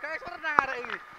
Kaiser naar u.